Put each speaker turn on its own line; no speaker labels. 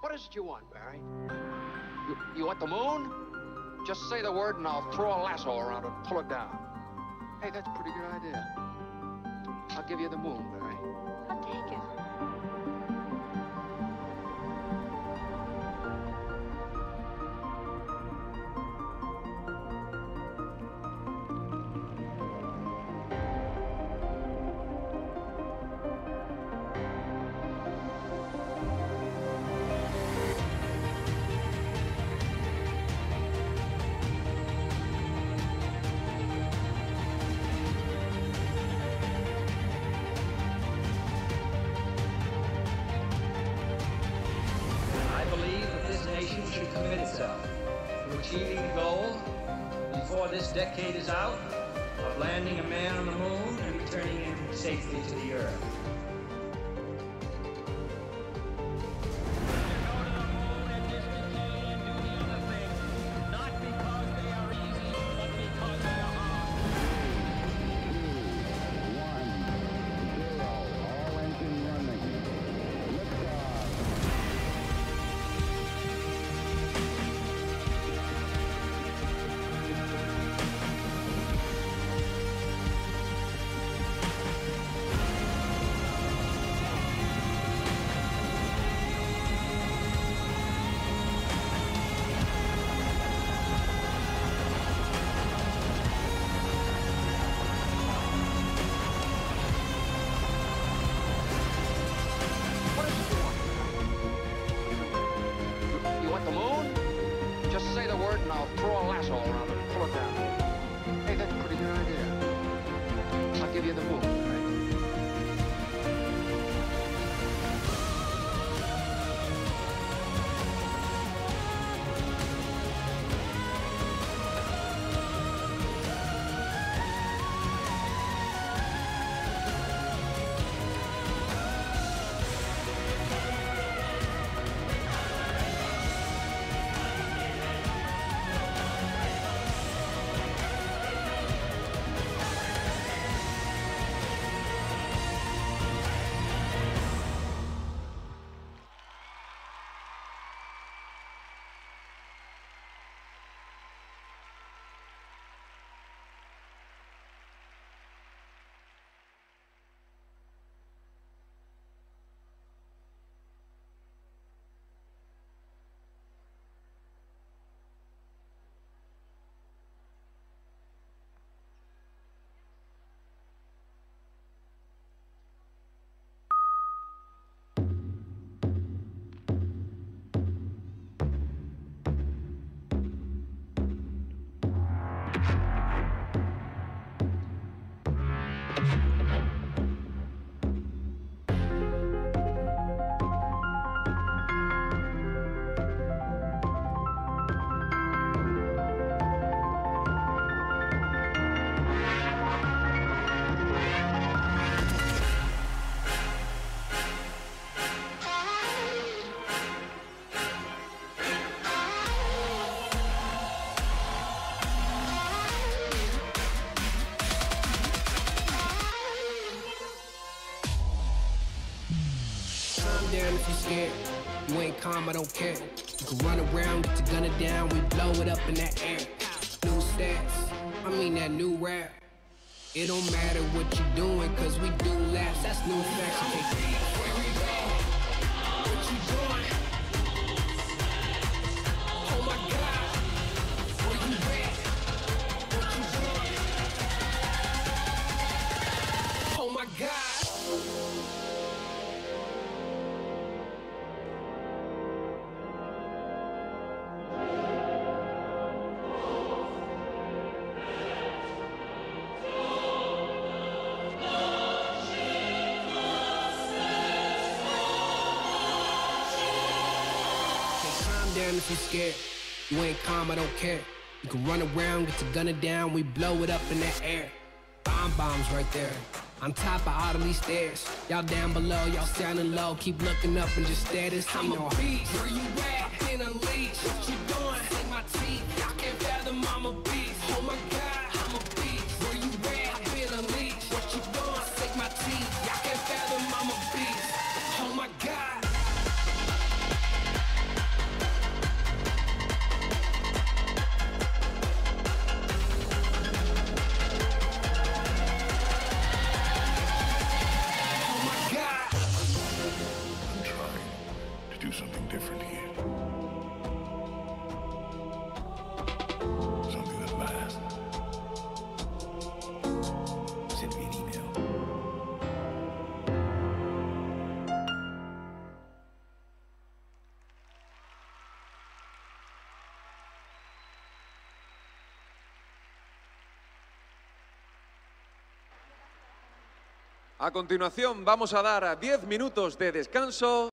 What is it you want, Mary? You, you want the moon? Just say the word and I'll throw a lasso around it and pull it down. Hey, that's a pretty good idea. I'll give you the moon, Mary.
I'll take it.
Decade is out of landing a man on the moon and returning him safely to the earth.
You want? You want the moon? Just say the word and I'll throw a lasso around it and pull it down. Hey, that's a pretty good idea. I'll give you the moon,
Calm down if you're scared. You ain't calm, I don't care. You can run around, get your gunner down, we blow it up in that air. New stats, I mean that new rap. It don't matter what you doing, cause we do laps. That's new facts. We go? What you doing? If you're scared. You ain't calm, I don't care. You can run around, get your gunner down, we blow it up in the air. Bomb bombs right there. On top of all of these stairs. Y'all down below, y'all sounding low. Keep looking up and just stare this I'm a beast. Where you at? Been unleashed.
A continuación vamos a dar 10 minutos de descanso